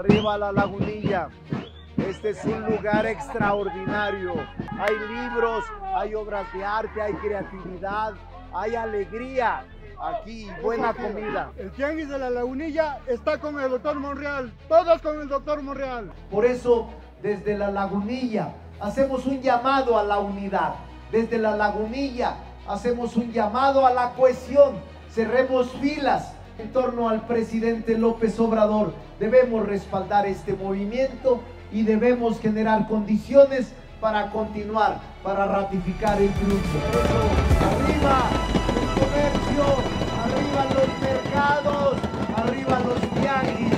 arriba la lagunilla. Este es un lugar extraordinario. Hay libros, hay obras de arte, hay creatividad, hay alegría. Aquí, buena comida. El tianguis de la lagunilla está con el doctor Monreal. Todos con el doctor Monreal. Por eso, desde la lagunilla, hacemos un llamado a la unidad. Desde la lagunilla, hacemos un llamado a la cohesión. Cerremos filas en torno al presidente López Obrador. Debemos respaldar este movimiento y debemos generar condiciones para continuar, para ratificar el triunfo. Arriba el comercio, arriba los mercados, arriba los viajes.